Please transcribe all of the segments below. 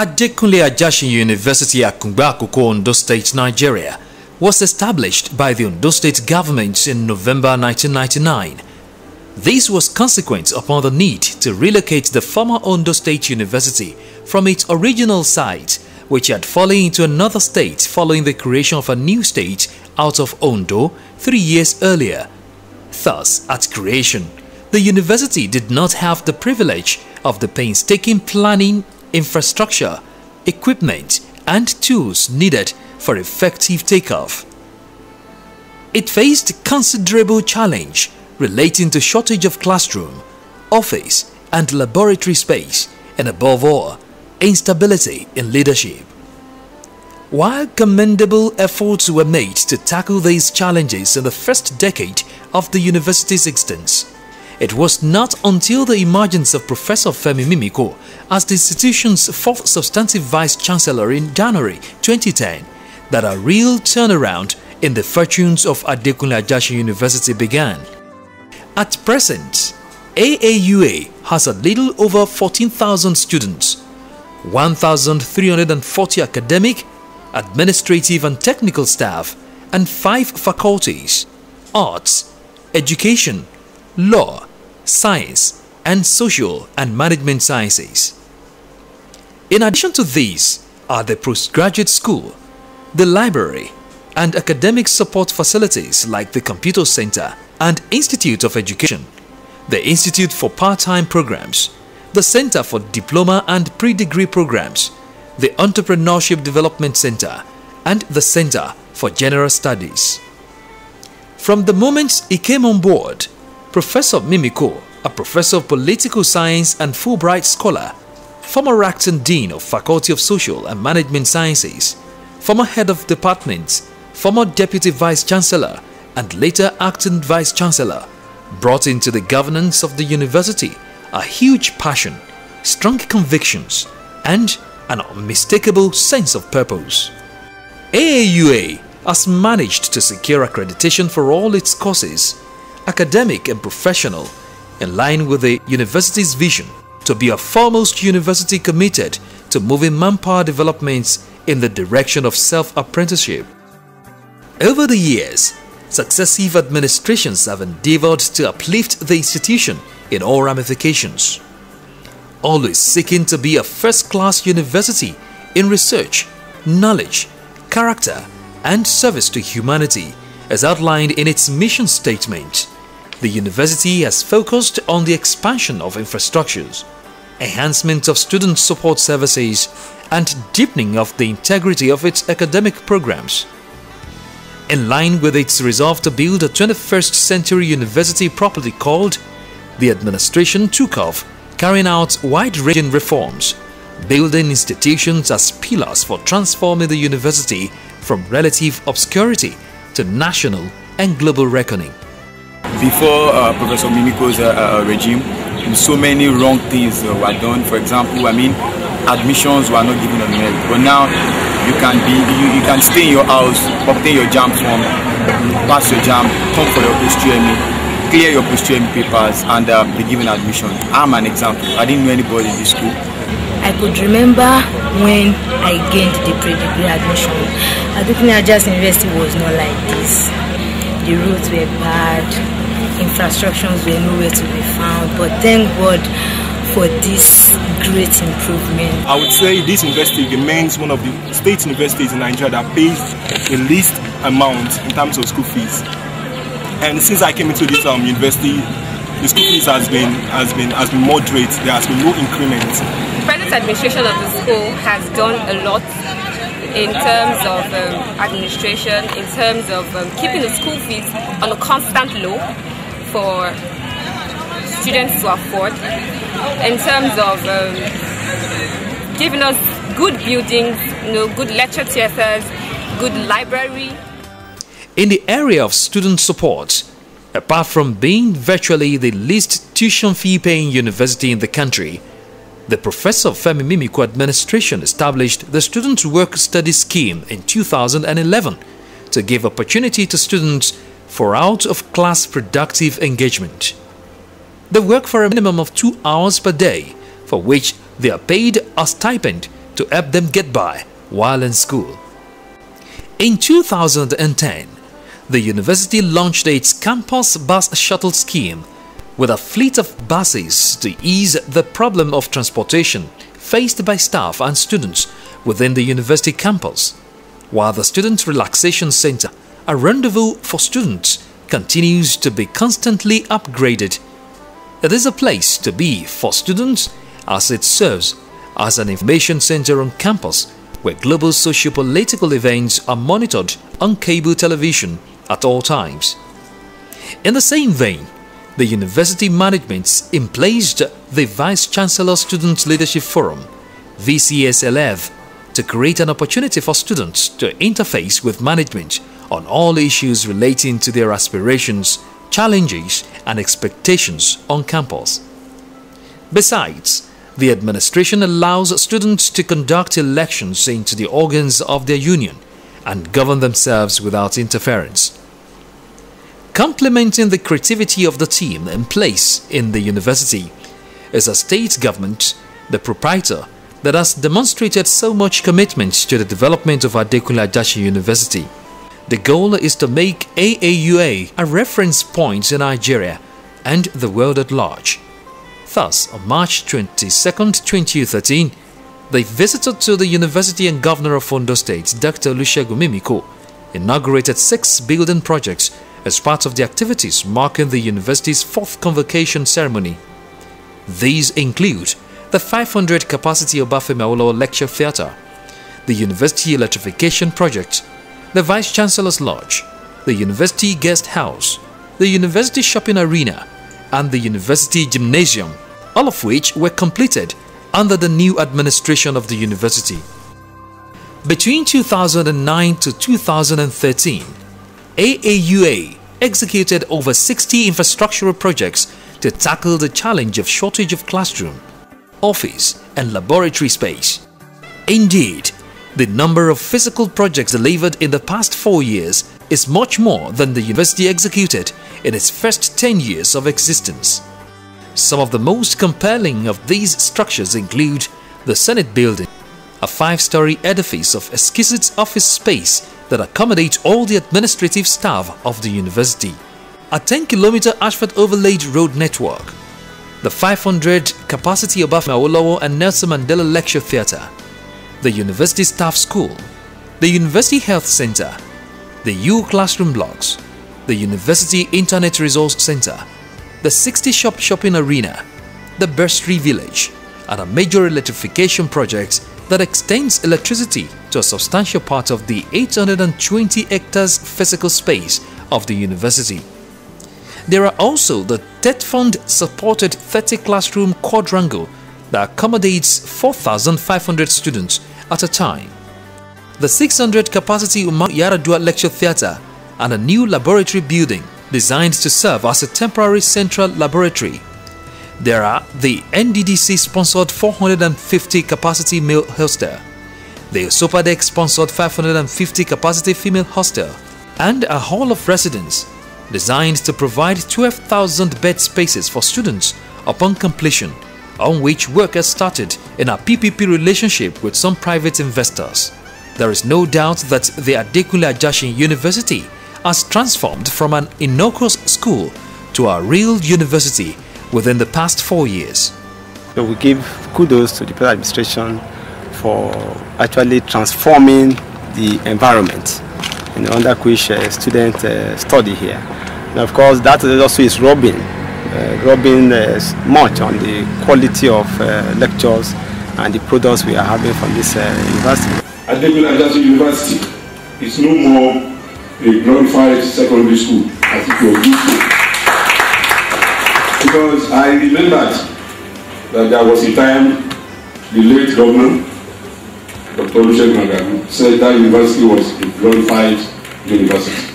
Adekunle Ajasin University Akungba Akoko, Ondo State, Nigeria, was established by the Ondo State government in November 1999. This was consequent upon the need to relocate the former Ondo State University from its original site, which had fallen into another state following the creation of a new state out of Ondo three years earlier. Thus, at creation, the university did not have the privilege of the painstaking planning, infrastructure, equipment, and tools needed for effective takeoff. It faced considerable challenge relating to shortage of classroom, office, and laboratory space, and above all, instability in leadership. While commendable efforts were made to tackle these challenges in the first decade of the university's existence, it was not until the emergence of Professor Femi Mimiko as the institution's fourth substantive vice-chancellor in January 2010 that a real turnaround in the fortunes of Adekunle Ajasin University began. At present, AAUA has a little over 14,000 students, 1,340 academic, administrative and technical staff, and five faculties arts, education, law, science, and social and management sciences. In addition to these are the postgraduate school, the library, and academic support facilities like the Computer Center and Institute of Education, the Institute for Part-Time Programs, the Center for Diploma and Pre-Degree Programs, the Entrepreneurship Development Center, and the Center for General Studies. From the moment he came on board, Professor Mimiko, a professor of political science and Fulbright scholar, former acting dean of Faculty of Social and Management Sciences, former head of department, former deputy vice chancellor, and later acting vice chancellor, brought into the governance of the university a huge passion, strong convictions, and an unmistakable sense of purpose. AAUA has managed to secure accreditation for all its courses, academic and professional, in line with the university's vision to be a foremost university committed to moving manpower developments in the direction of self-apprenticeship. Over the years, successive administrations have endeavored to uplift the institution in all ramifications, always seeking to be a first-class university in research, knowledge, character, and service to humanity as outlined in its mission statement. The university has focused on the expansion of infrastructures, enhancement of student support services, and deepening of the integrity of its academic programs. In line with its resolve to build a 21st century university properly called, the administration took off carrying out wide-ranging reforms, building institutions as pillars for transforming the university from relative obscurity to national and global reckoning. Before uh, Professor Mimiko's uh, uh, regime, so many wrong things uh, were done. For example, I mean, admissions were not given on merit. But now you can be, you, you can stay in your house, obtain your JAMB form, pass your JAMB, come for your post-UME, clear your post-UME papers, and uh, be given admission. I'm an example. I didn't know anybody in this school. I could remember when I gained the pre-degree admission. Adekunle Ajasin University was not like this. The roads were bad, infrastructures were nowhere to be found, but thank God for this great improvement. I would say this university remains one of the state universities in Nigeria that pays the least amount in terms of school fees. And since I came into this um, university, the school fees has been has been has been moderate. There has been no increment. The present administration of the school has done a lot in terms of um, administration, in terms of um, keeping the school fees on a constant low for students to afford, in terms of um, giving us good buildings, you know, good lecture theatres, good library. In the area of student support, apart from being virtually the least tuition fee paying university in the country, the Professor Femi Mimiko administration established the Student Work Study Scheme in 2011 to give opportunity to students for out-of-class productive engagement. They work for a minimum of two hours per day, for which they are paid a stipend to help them get by while in school. In 2010, the university launched its campus bus shuttle scheme with a fleet of buses to ease the problem of transportation faced by staff and students within the university campus, while the Student Relaxation Center, a rendezvous for students, continues to be constantly upgraded. It is a place to be for students as it serves as an information center on campus where global socio-political events are monitored on cable television at all times. In the same vein, the university management emplaced the Vice Chancellor Student Leadership Forum, VCSLF, to create an opportunity for students to interface with management on all issues relating to their aspirations, challenges, and expectations on campus. Besides, the administration allows students to conduct elections into the organs of their union and govern themselves without interference. Complementing the creativity of the team in place in the university is a state government, the proprietor, that has demonstrated so much commitment to the development of Adekunle Ajasin University. The goal is to make AAUA a reference point in Nigeria and the world at large. Thus, on March 22, 2013, the visitor to the University and Governor of Ondo State, Dr. Olusegun Mimiko, inaugurated six building projects as part of the activities marking the university's fourth convocation ceremony. These include the 500 capacity Obafemi Lecture Theatre, the University Electrification Project, the Vice Chancellor's Lodge, the University Guest House, the University Shopping Arena, and the University Gymnasium, all of which were completed under the new administration of the university. Between 2009 to 2013, AAUA executed over 60 infrastructural projects to tackle the challenge of shortage of classroom, office, and laboratory space. Indeed, the number of physical projects delivered in the past four years is much more than the university executed in its first 10 years of existence. Some of the most compelling of these structures include the Senate Building, a five-story edifice of exquisite office space that accommodates all the administrative staff of the university, a 10-kilometer asphalt overlaid road network, the 500 capacity Obafemi Awolowo and Nelson Mandela Lecture Theatre, the University Staff School, the University Health Center, the U Classroom Blocks, the University Internet Resource Center, the 60 Shop Shopping Arena, the Bursary Village, and a major electrification project that extends electricity to a substantial part of the 820 hectares physical space of the university. There are also the TETFund supported 30 classroom quadrangle that accommodates 4,500 students at a time. The 600 capacity Umar Yar'Adua Lecture Theatre and a new laboratory building designed to serve as a temporary central laboratory. There are the NDDC sponsored 450 capacity male hostel, the Sopadex sponsored 550 capacity female hostel, and a hall of residence designed to provide 12,000 bed spaces for students upon completion, on which work has started in a PPP relationship with some private investors. There is no doubt that the Adekunle Ajasin University has transformed from an innocuous school to a real university within the past four years. So we give kudos to the present administration for actually transforming the environment you know, under which uh, students uh, study here. And of course, that also is robbing, uh, robbing uh, much on the quality of uh, lectures and the products we are having from this uh, university. Adekunle Ajasin University is no more a glorified secondary school as it was used to. Because I remembered that there was a time the late governor, Dr. Olusegun said that university was a glorified university.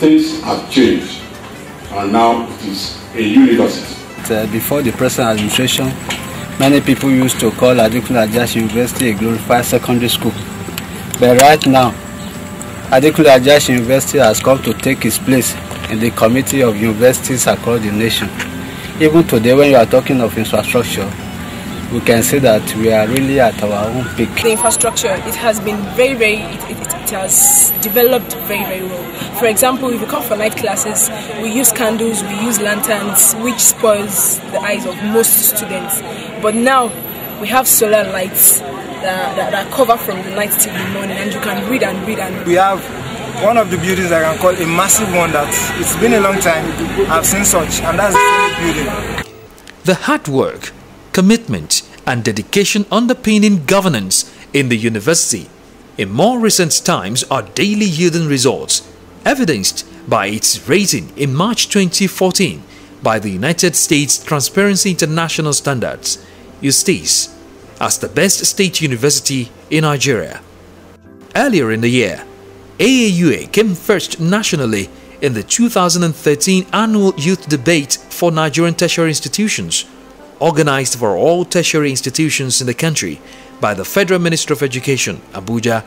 Things have changed and now it is a university. Uh, before the present administration, many people used to call Adekunle Ajasin University a glorified secondary school. But right now, Adekunle Ajasin University has come to take its place in the committee of universities across the nation. Even today, when you are talking of infrastructure, we can say that we are really at our own peak. The infrastructure, it has been very, very, it, it, it has developed very, very well. For example, if you come for night classes, we use candles, we use lanterns, which spoils the eyes of most students. But now, we have solar lights that, that, that cover from the night till the morning and you can read and read and read. We have one of the buildings I can call a massive one that it's been a long time I've seen such and that's the building. The hard work, commitment and dedication underpinning governance in the university in more recent times are daily yielding results, evidenced by its rating in March 2014 by the United States Transparency International Standards, USTIS, as the best state university in Nigeria. Earlier in the year, AAUA came first nationally in the 2013 Annual Youth Debate for Nigerian Tertiary Institutions, organized for all tertiary institutions in the country by the Federal Ministry of Education, Abuja.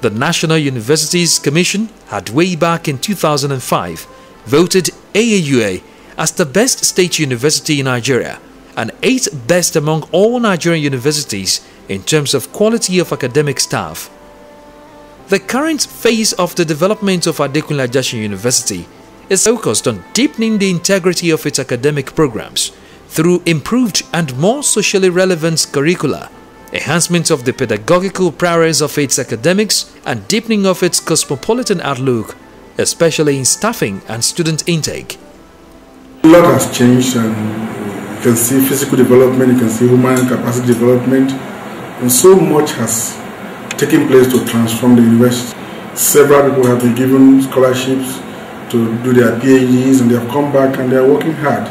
The National Universities Commission had way back in 2005 voted AAUA as the best state university in Nigeria and eighth best among all Nigerian universities in terms of quality of academic staff. The current phase of the development of Adekunle Ajasin University is focused on deepening the integrity of its academic programs through improved and more socially relevant curricula, enhancement of the pedagogical prowess of its academics, and deepening of its cosmopolitan outlook, especially in staffing and student intake. A lot has changed and you can see physical development, you can see human capacity development, and so much has taking place to transform the university. Several people have been given scholarships to do their PhDs and they have come back and they are working hard.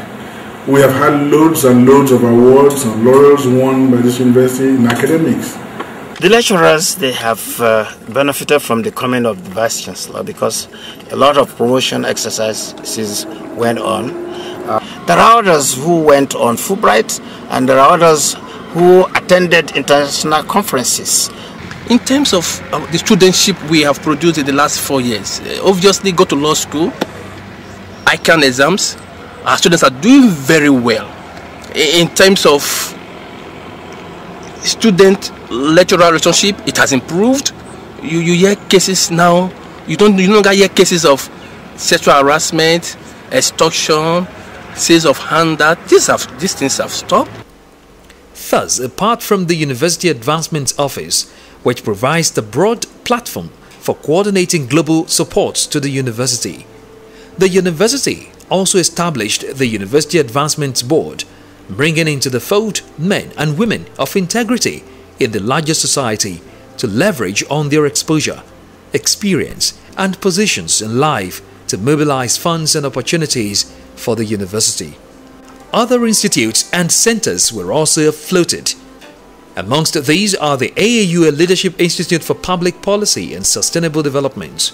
We have had loads and loads of awards and laurels won by this university in academics. The lecturers, they have uh, benefited from the coming of the Vice Chancellor because a lot of promotion exercises went on. Uh, there are others who went on Fulbright and there are others who attended international conferences in terms of uh, the studentship we have produced in the last four years, uh, obviously go to law school, ICAN exams, our students are doing very well. In terms of student lecturer relationship, it has improved. You, you hear cases now, you don't you no longer hear cases of sexual harassment, extortion, sales of handout. These have these things have stopped. Thus, apart from the University Advancement Office, which provides the broad platform for coordinating global support to the university. The university also established the University Advancement Board, bringing into the fold men and women of integrity in the larger society to leverage on their exposure, experience, and positions in life to mobilize funds and opportunities for the university. Other institutes and centers were also floated Amongst these are the AAUA Leadership Institute for Public Policy and Sustainable Development,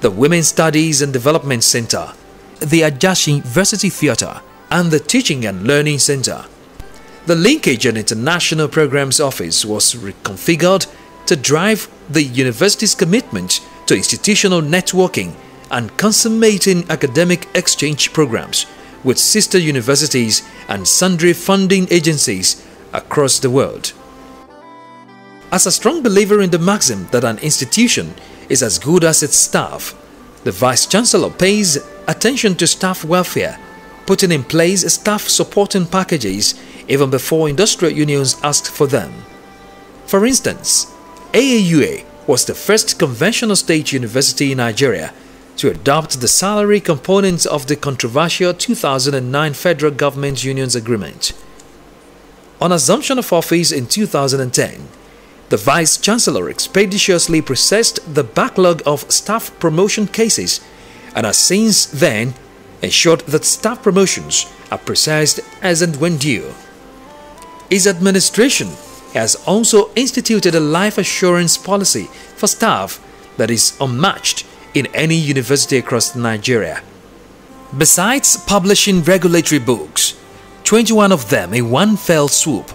the Women's Studies and Development Center, the Ajasin University Theatre, and the Teaching and Learning Center. The Linkage and International Programs Office was reconfigured to drive the university's commitment to institutional networking and consummating academic exchange programs with sister universities and sundry funding agencies across the world. As a strong believer in the maxim that an institution is as good as its staff, the Vice Chancellor pays attention to staff welfare, putting in place staff supporting packages even before industrial unions asked for them. For instance, AAUA was the first conventional state university in Nigeria to adopt the salary components of the controversial 2009 Federal Government Unions Agreement. On assumption of office in 2010, the Vice Chancellor expeditiously processed the backlog of staff promotion cases and has since then ensured that staff promotions are processed as and when due. His administration has also instituted a life assurance policy for staff that is unmatched in any university across Nigeria. Besides publishing regulatory books, 21 of them in one fell swoop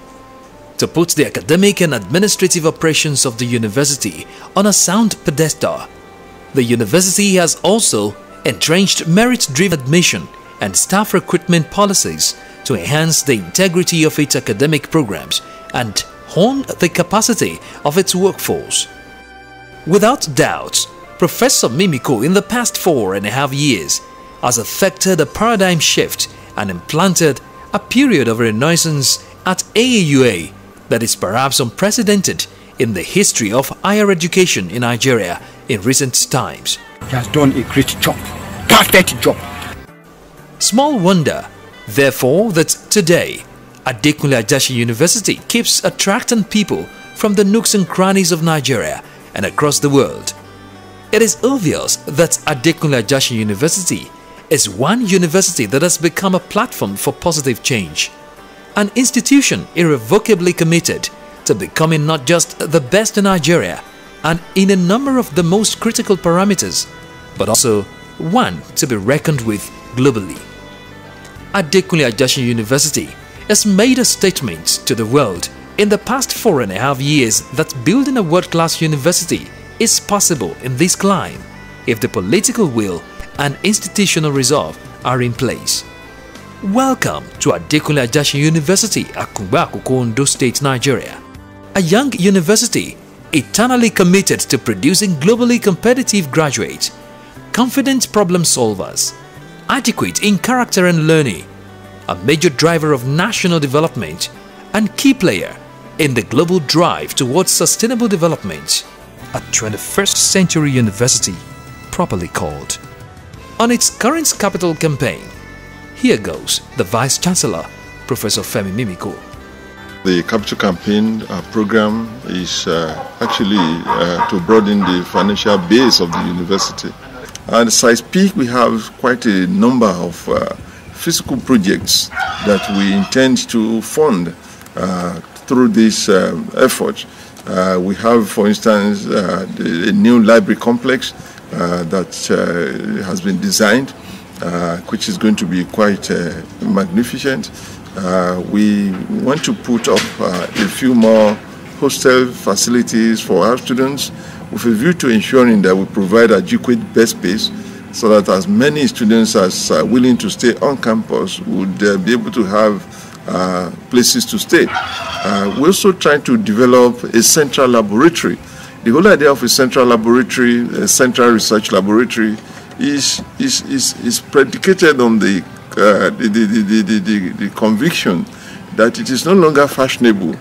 to put the academic and administrative operations of the university on a sound pedestal. The university has also entrenched merit-driven admission and staff recruitment policies to enhance the integrity of its academic programs and hone the capacity of its workforce. Without doubt, Professor Mimiko in the past four and a half years has effected a paradigm shift and implanted a period of renaissance at AAUA that is perhaps unprecedented in the history of higher education in Nigeria in recent times. He has done a great job, perfect job. Small wonder, therefore, that today Adekunle Ajasin University keeps attracting people from the nooks and crannies of Nigeria and across the world. It is obvious that Adekunle Ajasin University is one university that has become a platform for positive change, an institution irrevocably committed to becoming not just the best in Nigeria and in a number of the most critical parameters, but also one to be reckoned with globally. Adekunle Ajasin University has made a statement to the world in the past four and a half years that building a world-class university is possible in this climb if the political will and institutional resolve are in place. Welcome to Adekunle Ajasin University, Akungba State, Nigeria. A young university eternally committed to producing globally competitive graduates, confident problem solvers, adequate in character and learning, a major driver of national development and key player in the global drive towards sustainable development, a 21st century university properly called. On its current capital campaign, here goes the Vice Chancellor, Professor Femi Mimiko. The capital campaign uh, program is uh, actually uh, to broaden the financial base of the university. And as I speak, we have quite a number of uh, physical projects that we intend to fund uh, through this um, effort. Uh, we have, for instance, the, a new library complex uh, that uh, has been designed, uh, which is going to be quite magnificent. we want to put up a few more hostel facilities for our students with a view to ensuring that we provide adequate bed space so that as many students as are willing to stay on campus would uh, be able to have uh, places to stay. Uh, we're also trying to develop a central laboratory the whole idea of a central laboratory, a central research laboratory, is is is, is predicated on the, uh, the, the, the, the, the, conviction that it is no longer fashionable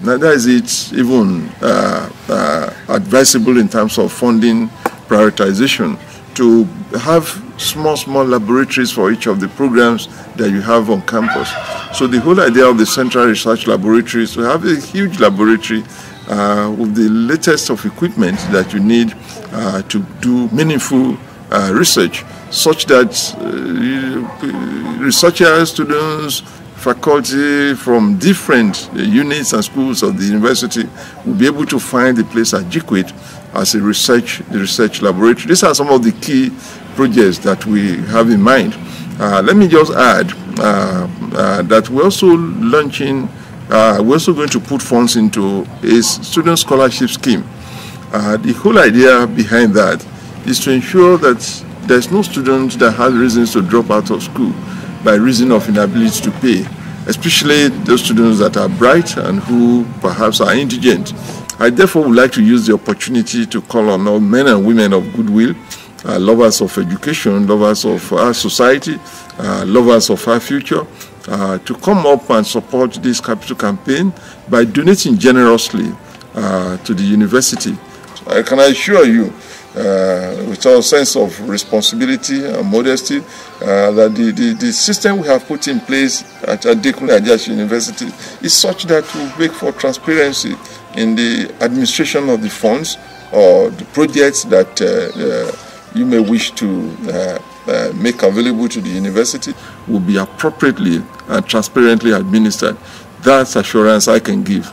neither is it even uh, uh, advisable in terms of funding prioritization to have small, small laboratories for each of the programs that you have on campus. So the whole idea of the Central Research Laboratory is to have a huge laboratory uh, with the latest of equipment that you need uh, to do meaningful uh, research, such that uh, researchers, students, faculty from different units and schools of the university will be able to find the place adequate as a research research laboratory. These are some of the key projects that we have in mind. Uh, let me just add uh, uh, that we're also launching uh, we're also going to put funds into a student scholarship scheme. Uh, the whole idea behind that is to ensure that there's no student that has reasons to drop out of school by reason of inability to pay, especially those students that are bright and who perhaps are indigent. I therefore would like to use the opportunity to call on all men and women of goodwill, uh, lovers of education, lovers of our society, uh, lovers of our future, uh, to come up and support this capital campaign by donating generously uh, to the university. I can assure you, uh, with our sense of responsibility and modesty, uh, that the, the, the, system we have put in place at Adekunle Ajasin University is such that will make for transparency in the administration of the funds or the projects that uh, uh, you may wish to uh, make available to the university will be appropriately and transparently administered. That's assurance I can give.